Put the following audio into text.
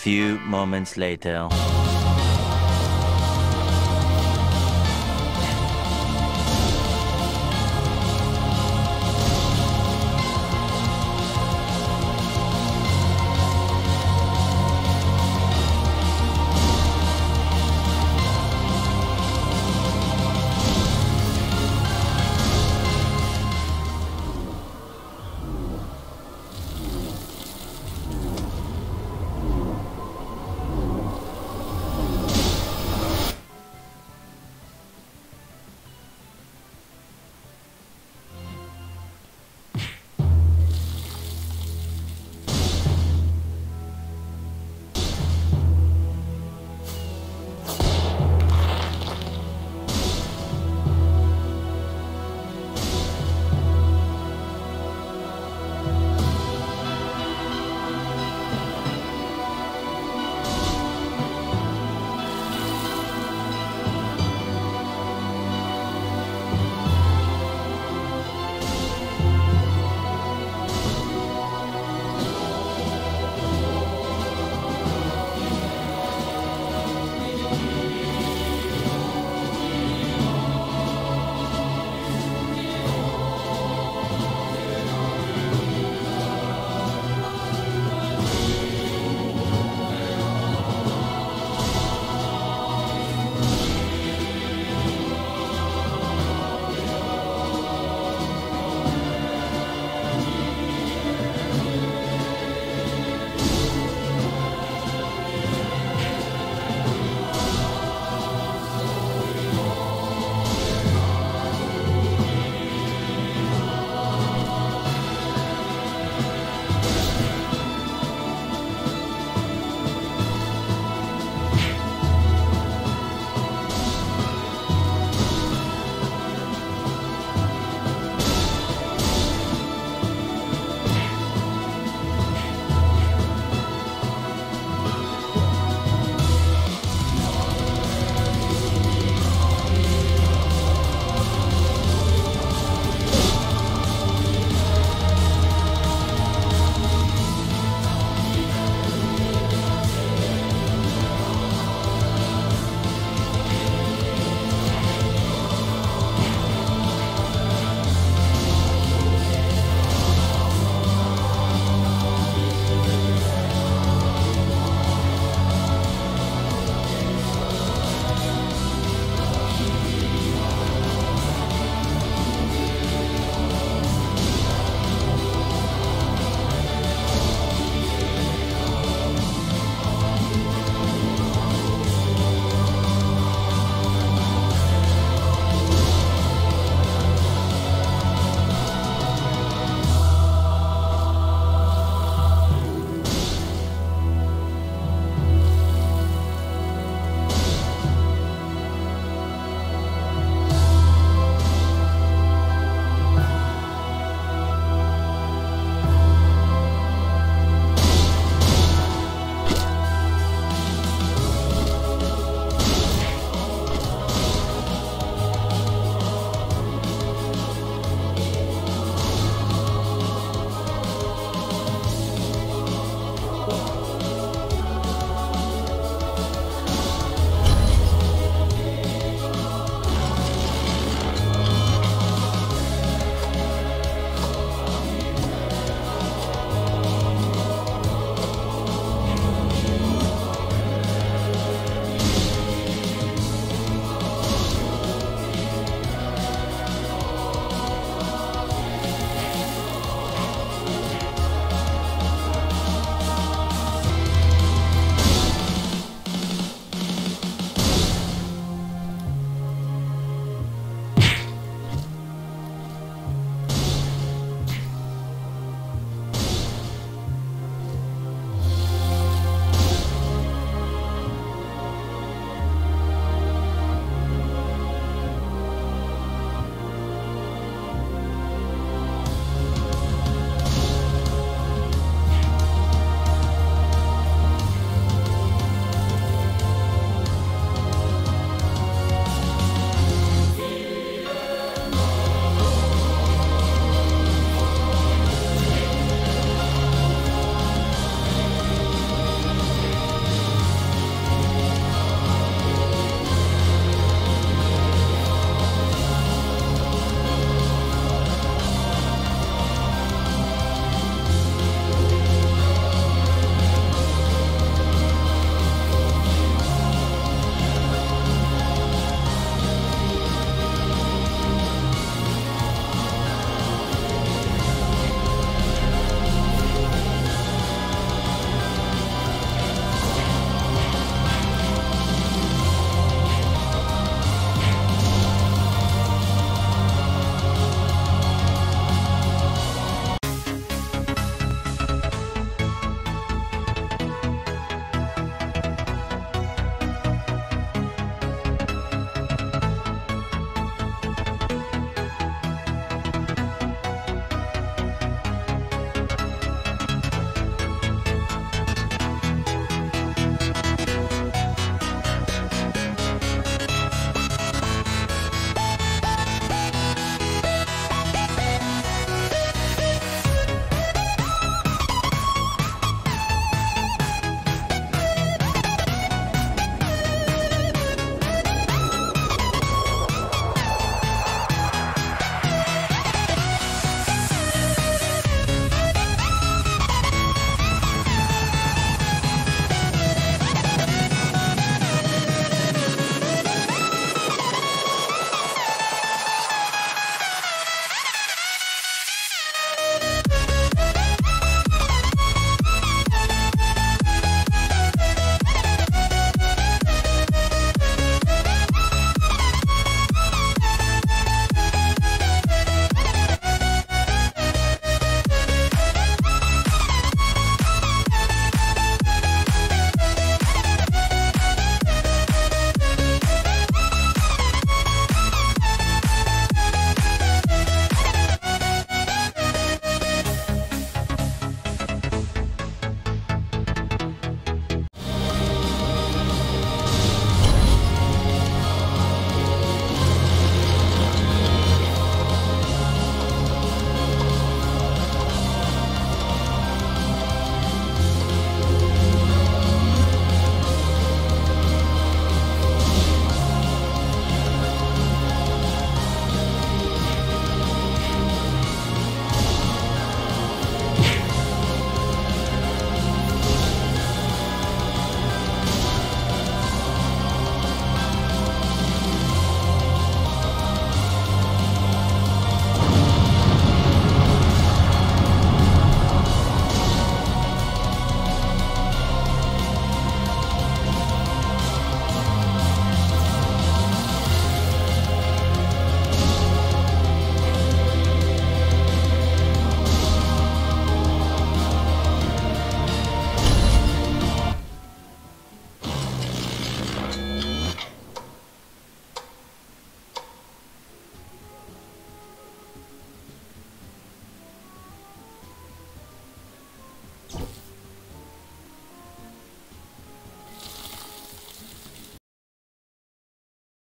few moments later.